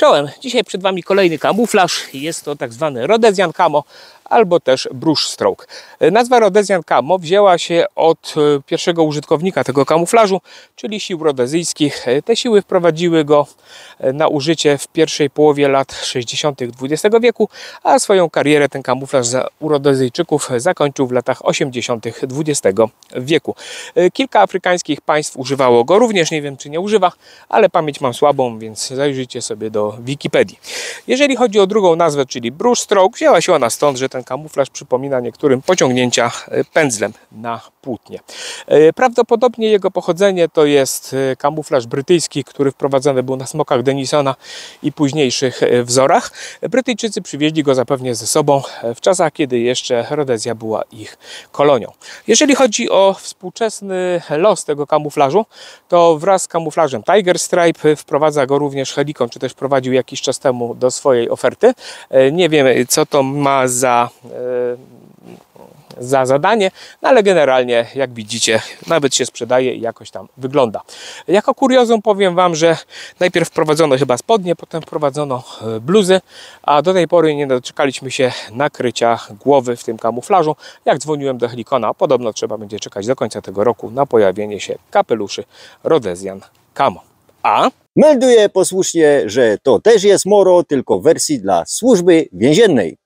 Czołem, dzisiaj przed Wami kolejny kamuflaż. Jest to tak zwany Rhodesian Camo albo też Brush Stroke. Nazwa Rhodesian Camo wzięła się od e, pierwszego użytkownika tego kamuflażu, czyli sił rodezyjskich. E, Te siły wprowadziły go e, na użycie w pierwszej połowie lat 60. XX wieku, a swoją karierę ten kamuflaż u Rodezyjczyków zakończył w latach 80. XX wieku. Kilka afrykańskich państw używało go również, nie wiem czy nie używa, ale pamięć mam słabą, więc zajrzyjcie sobie do Wikipedii. Jeżeli chodzi o drugą nazwę, czyli Brush Stroke, wzięła się ona stąd, że ten kamuflaż przypomina niektórym pociągnięcia e, pędzlem na płótnie. E, Prawdopodobnie jego pochodzenie to jest e, kamuflaż brytyjski, który wprowadzony był na smokach Denisona i późniejszych wzorach. Brytyjczycy przywieźli go zapewne ze sobą w czasach, kiedy jeszcze Rhodezja była ich kolonią. Jeżeli chodzi o współczesny los tego kamuflażu, to wraz z kamuflażem Tiger Stripe wprowadza go również Helikon, czy też wprowadził jakiś czas temu do swojej oferty. Nie wiem, co to ma za, za zadanie, no ale generalnie, jak widzicie, nawet się sprzedaje i jakoś tam wygląda. Jako kuriozum powiem Wam, że najpierw wprowadzono chyba spodnie, potem wprowadzono e, bluzy, a do tej pory nie doczekaliśmy się nakrycia głowy w tym kamuflażu. Jak dzwoniłem do Helikona, podobno trzeba będzie czekać do końca tego roku na pojawienie się kapeluszy Rhodesian Camo. A Melduje posłusznie, że to też jest moro, tylko w wersji dla służby więziennej.